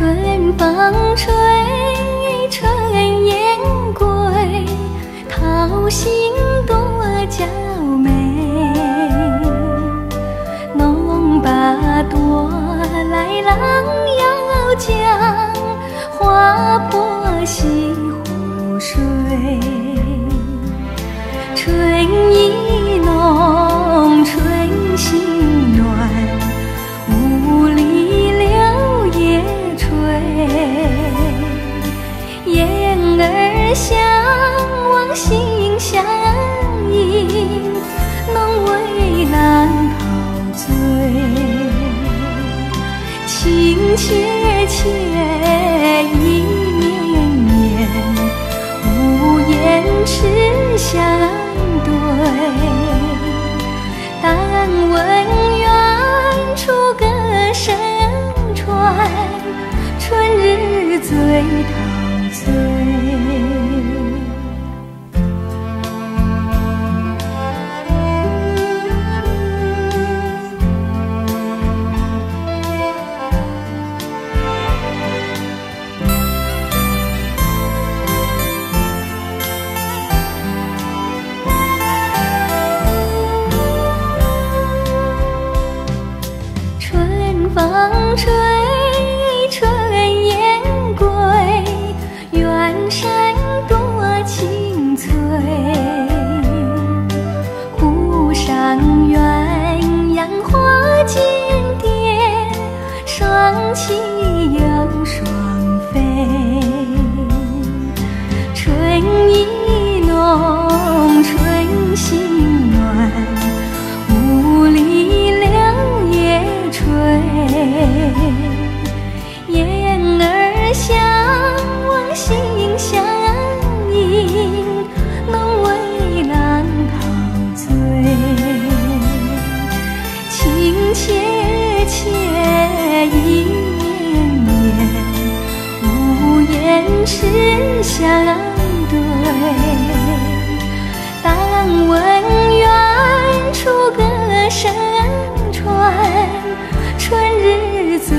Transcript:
春风吹春燕归，桃心多娇美。侬把朵来郎要将花破心相望，心相印，侬为难陶醉，情切切，意绵绵，无言痴相对。但闻远处歌声传，春日最双栖又双飞。春意浓，春心暖，雾里柳叶垂。燕儿相望，心相印，浓为郎陶醉。情切切，意痴相对。但闻远处歌声传，春日最